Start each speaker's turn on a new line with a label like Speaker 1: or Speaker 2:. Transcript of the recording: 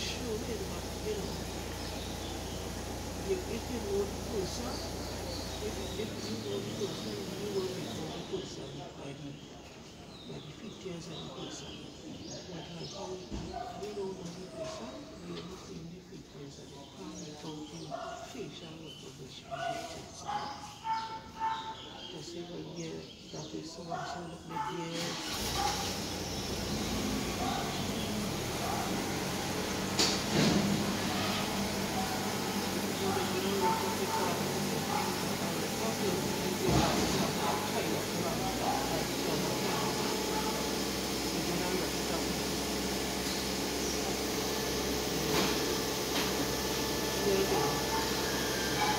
Speaker 1: skjulhet var gjennom. If it is not Pulsa, if to not Pulsa, you will be called Pulsa by the, by the features and Pulsa. What I call, we don't know the Pulsa, we are not the features and the family talking, facial recognition. Kasi, yeah, that is so much of the years. Thank you.